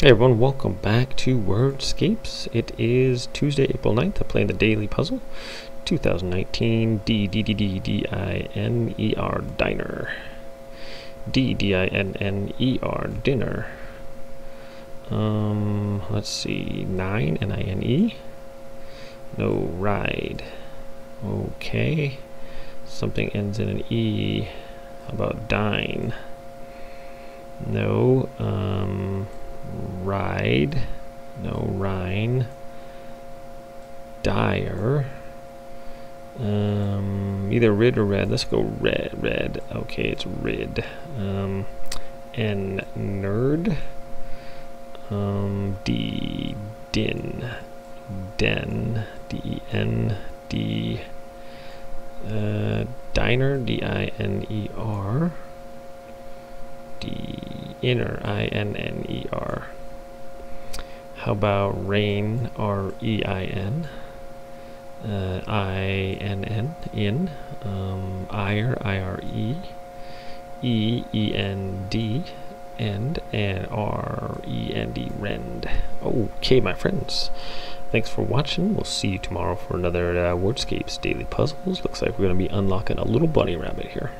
Hey everyone, welcome back to Wordscapes. It is Tuesday, April 9th. I'm playing the Daily Puzzle 2019 D D D D D I N E R Diner. D D I N N E R Dinner. Um, let's see, 9 N I N E. No ride. Okay. Something ends in an E. How about dine? No. Um, ride, no Rhine, dire, um, either rid or red. Let's go red, red. Okay, it's rid. Um, and nerd, um, D, din, den, D-E-N, D, uh, diner, D-I-N-E-R, D, inner, I-N-N-E-R. How about rein, R-E-I-N, uh, I-N-N, in, um, ire, I-R-E, E-E-N-D, and, R-E-N-D, rend. Okay, my friends. Thanks for watching. We'll see you tomorrow for another uh, Wordscapes Daily Puzzles. Looks like we're going to be unlocking a little bunny rabbit here.